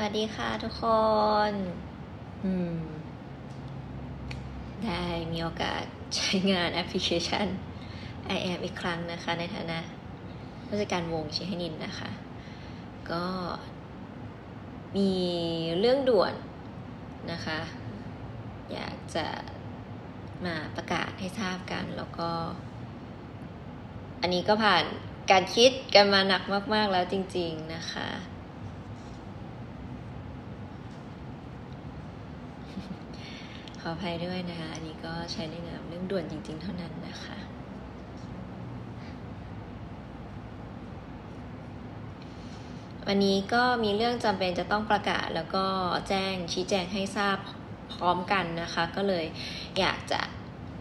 วัสดีค่ะทุกคน อืม ได้มีโอกาสใช้งานแอปพลิเคชัน i am อีกครั้งนะคะ ในฐานะผู้จัดการวงชิให้นินนะคะ ก็มีเรื่องด่วนนะคะ อยากจะมาประกาศให้ทราบกันแล้วก็ อันนี้ก็ผ่านการคิดกันมาหนักมาก ๆ แล้วจริง ๆ นะคะ ออภัยด้วยนะคะ อันนี้ก็ใช้ในนามเรื่องด่วนจริง ๆ เท่านั้นนะคะ วันนี้ก็มีเรื่องจำเป็นจะต้องประกาศแล้วก็แจ้งชี้แจงให้ทราบพร้อมกันนะคะ ก็เลยอยากจะ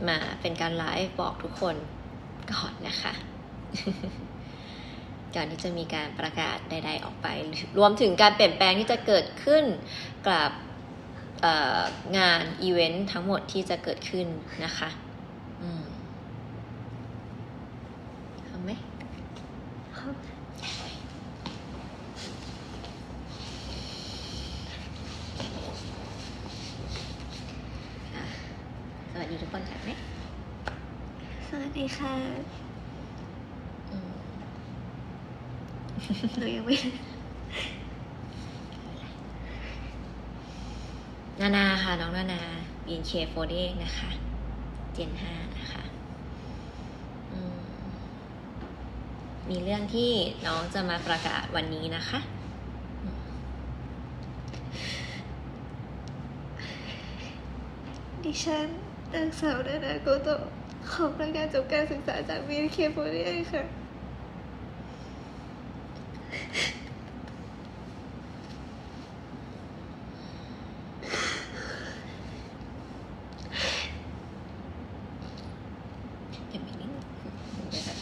มาเป็นการไลฟ์บอกทุกคนก่อนนะคะก่อนที่จะมีการประกาศใด ๆ ออกไป รวมถึงการเปลี่ยนแปลงที่จะเกิดขึ้นกับ งานอีเวนต์ทั้งหมดที่จะเกิดขึ้นนะคะอืมทำไหมครับค่ะสวัสดีทุกคนค่ะไหมสวัสดีค่ะอืมหนูยังไม่ นานาค่ะ น้องนานา BNK48 นะคะ เจน5นะคะมีเรื่องที่น้องจะมาประกาศวันนี้นะคะ ดิฉันนางสาวนานาโกโตขอประกาศจบการศึกษาจาก BNK48 ค่ะ เก็บไปนิดนึงเดี๋ยวนะ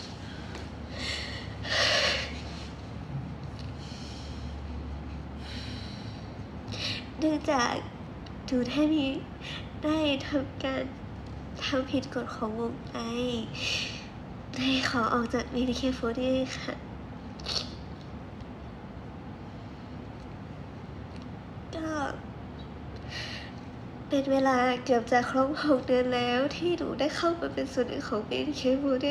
เนื่องจากดูท่านี้ได้ทำการทำผิดกฎของวงไอได้ขอออกจาก BNK48 ค่ะก็เป็นเวลาเกือบจะครบหกเดือนแล้วที่หนูได้เข้ามาเป็นส่วนหนึ่งของ BNK48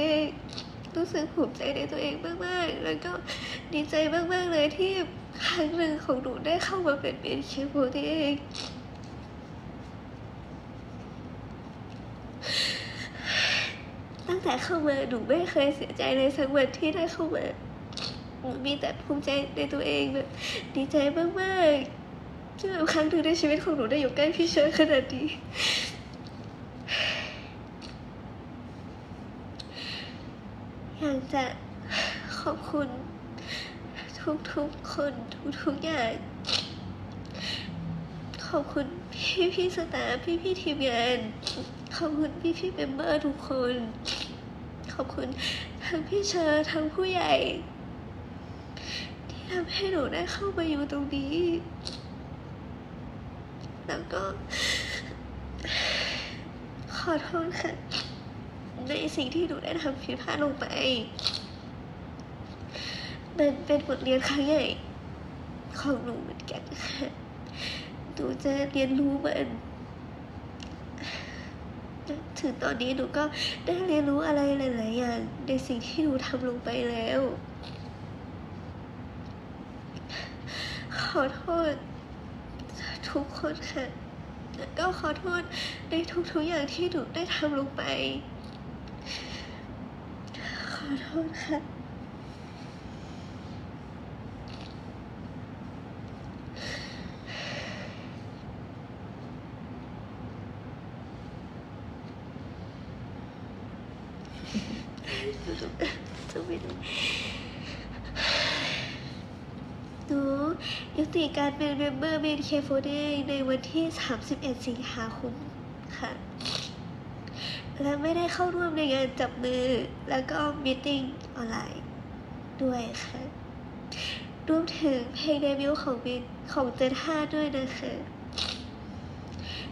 รู้สึกภูมิใจในตัวเองมาก ๆ แล้วก็ดีใจมาก ๆ เลยที่ ครั้งหนึ่งของหนูได้เข้ามาเป็น BNK48 ตั้งแต่เข้ามาหนูไม่เคยเสียใจเลยสักวันที่ได้เข้ามาหนูมีแต่ภูมิใจในตัวเองแบบดีใจมากๆที่แบบครั้งหนึ่งในชีวิตของหนูได้อยู่ใกล้พี่เชิญขนาดนี้อยากจะขอบคุณ ทุกๆคนทุกๆอย่าง ขอบคุณพี่พี่ staff พี่พี่ทีมงานขอบคุณพี่พี่ member ทุกคน ขอบคุณทั้งพี่เชอร์ทั้งผู้ใหญ่ ที่ทำให้หนูได้เข้ามาอยู่ตรงนี้ แล้วก็ ขอโทษค่ะในสิ่งที่หนูได้ทำผิดพลาดลงไป มันเป็นบทเรียนครั้งใหญ่ของหนูเหมือนกันค่ะหนูจะเรียนรู้มันถึงตอนนี้หนูก็ได้เรียนรู้อะไรหลายๆอย่างในสิ่งที่หนูทำลงไปแล้ว ขอโทษทุกคนค่ะแล้วก็ขอโทษในทุกๆอย่างที่หนูได้ทำลงไป ขอโทษค่ะ จะไม่ได้หนูยุติการเป็น member BNK48 ในวันที่ 31 สิงหาคมค่ะ และไม่ได้เข้าร่วมในงานจับมือ แล้วก็ meeting online ด้วยค่ะรวมถึงเพลงเดบิวต์ของบินของ gen 5ด้วยนะคะ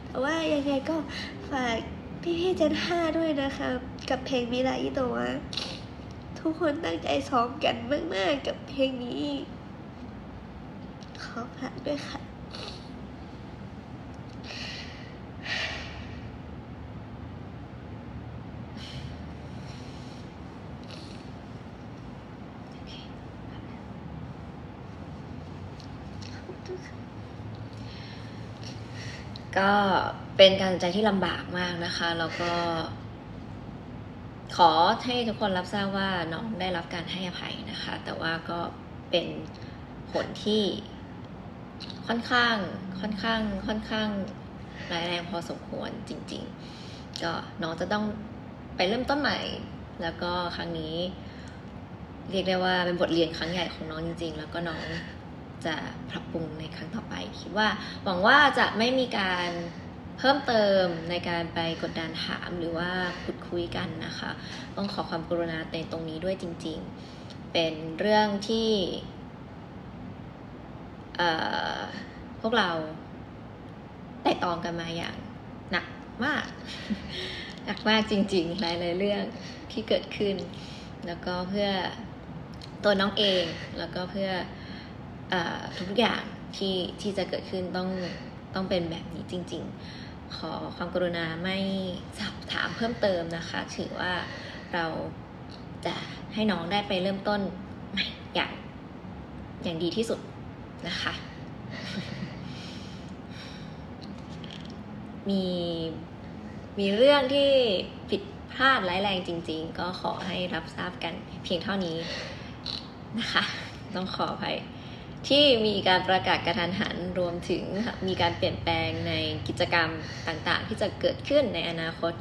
แต่ว่ายังไงก็ฝาก พี่ๆ gen 5ด้วยนะคะกับเพลง Mirai to waทุกคนตั้งใจซ้อมกันมากๆกับเพลงนี้ ขอฝากด้วยค่ะก็ เป็นการตัดสินใจที่ลำบากมากนะคะ แล้วก็ ขอให้ทุกคนรับทราบว่าน้องได้รับการให้อภัยนะคะ แต่ว่าก็เป็นผลที่ค่อนข้าง ค่อนข้าง ค่อนข้างร้ายแรงพอสมควรจริง ๆ ก็น้องจะต้องไปเริ่มต้นใหม่ แล้วก็ครั้งนี้ เรียกได้ว่าเป็นบทเรียนครั้งใหญ่ของน้องจริง ๆ แล้วก็น้องจะปรับปรุงในครั้งต่อไป คิดว่าหวังว่าจะไม่มีการ เพิ่มเติมในการไปกดดันถามหรือว่าพูดคุยกันนะคะ ต้องขอความกรุณาในตรงนี้ด้วยจริง ๆ เป็นเรื่องที่พวกเราไต่ตองกันมาอย่างหนักมาก หนักมากจริง ๆ หลายๆเรื่องที่เกิดขึ้น แล้วก็เพื่อตัวน้องเองแล้วก็เพื่อออทุกๆอย่างที่ที่จะเกิดขึ้นต้องต้องเป็นแบบนี้จริง ๆ ขอความกรุณาไม่สอบถามเพิ่มเติมนะคะ ถือว่าเราจะให้น้องได้ไปเริ่มต้นใหม่อย่างอย่างดีที่สุดนะคะ มีมีเรื่องที่ผิดพลาดร้ายแรงจริง ๆ ก็ขอให้รับทราบกันเพียงเท่านี้นะคะ ต้องขออภัย ที่มีการประกาศกระทันหันรวมถึงมีการเปลี่ยนแปลงในกิจกรรมต่างๆ ที่จะเกิดขึ้นในอนาคต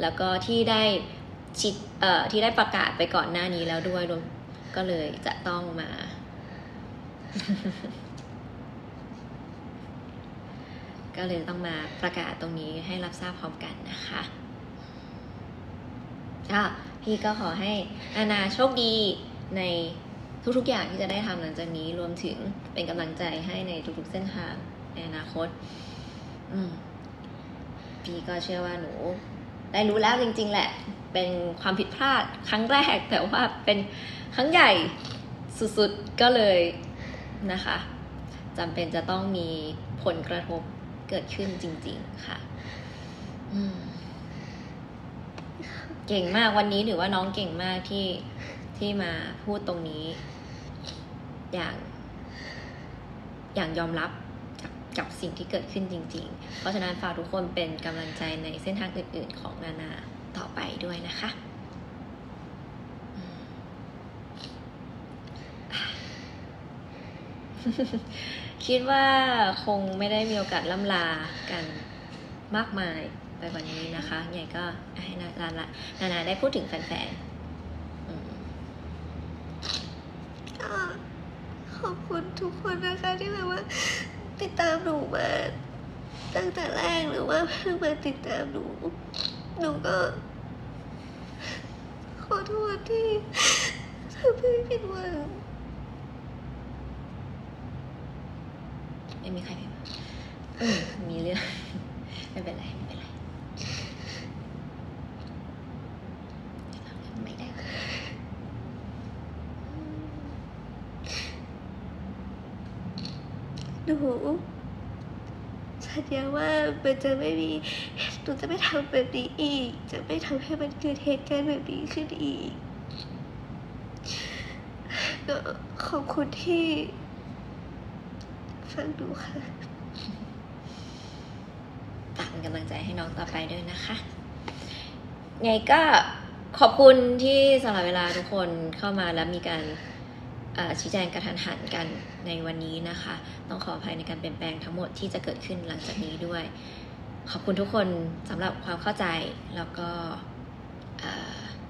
แล้วก็ที่ได้ชิดเอ่อที่ได้ประกาศไปก่อนหน้านี้แล้วด้วยรวมก็เลยจะต้องมา ก็เลยต้องมาประกาศตรงนี้ให้รับทราบพร้อมกันนะคะก็พี่ก็ขอให้นานาโชคดีใน ทุกๆอย่างที่จะได้ทำหลังจากนี้รวมถึงเป็นกำลังใจให้ในทุกๆเส้นทางในอนาคต อืมพี่ก็เชื่อว่าหนู ได้รู้แล้วจริง ๆ แหละ เป็นความผิดพลาดครั้งแรก แต่ว่าเป็นครั้งใหญ่สุดๆ ก็เลยนะคะจำเป็นจะต้องมีผลกระทบเกิดขึ้นจริง ๆ ค่ะ อืมเก่งมากวันนี้ถือว่าน้องเก่งมากที่ที่มาพูดตรงนี้ อย่างอย่างยอมรับกับกับสิ่งที่เกิดขึ้นจริง ๆ เพราะฉะนั้นฝากทุกคนเป็นกำลังใจในเส้นทางอื่น ๆ ของนานาต่อไปด้วยนะคะคิดว่าคงไม่ได้มีโอกาสล่ำลากันมากมายไปกว่านี้นะคะไงก็ให้นานานานาได้พูดถึงแฟนๆอืม ก็ ขอบคุณทุกคนนะคะที่แบบว่าติดตามหนูมาตั้งแต่แรกหรือว่าเพิ่งมาติดตามหนู หนูก็ ขอโทษที่ทำให้ผิดหวังไม่มีใครเป็นอืมมีเรื่องไม่เป็นไรไม่เป็นไรไม่ได้ ห นูสัญญาว่ามันจะไม่มีหนูจะไม่ทำแบบนี้อีก จะไม่ทำให้มันเกิดเหตุการณ์แบบนี้ขึ้นอีกก็ขอบคุณที่ฟังดูค่ะฝากเป็นกำลังใจให้น้องต่อไปด้วยนะคะ ไงก็ขอบคุณที่สำหรับเวลาทุกคนเข้ามาแล้วมีการ ชี้แจงกระทันหันกันในวันนี้นะคะ ต้องขออภัยในการเปลี่ยนแปลงทั้งหมดที่จะเกิดขึ้นหลังจากนี้ด้วย ขอบคุณทุกคนสำหรับความเข้าใจแล้วก็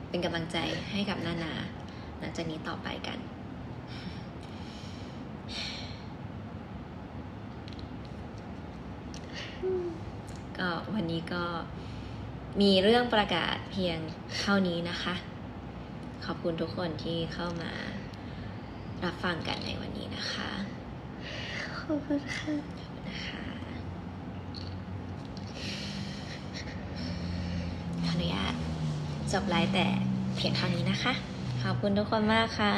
เป็นกำลังใจให้กับนานาหลังจากนี้ต่อไปกัน ก็วันนี้ก็มีเรื่องประกาศเพียงเท่านี้นะคะ ขอบคุณทุกคนที่เข้ามา รับฟังกันในวันนี้นะคะ ขอบคุณค่ะนะคะขออนุญาตจบไลฟ์แต่เพียงเท่านี้นะคะ ขอบคุณทุกคนมากค่ะ